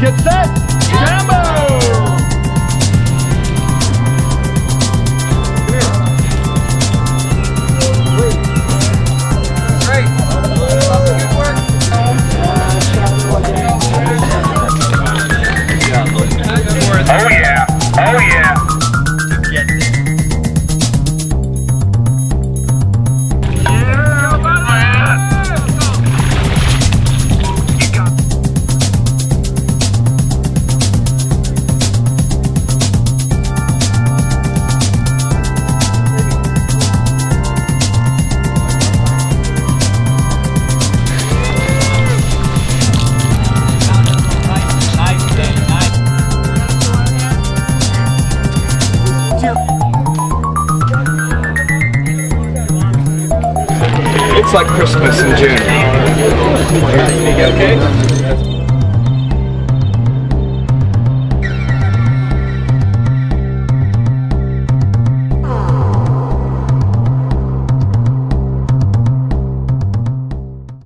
Get set. Jambo. Oh yeah. It's like Christmas in June.